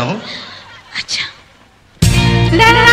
हूँ अच्छा ला ला ला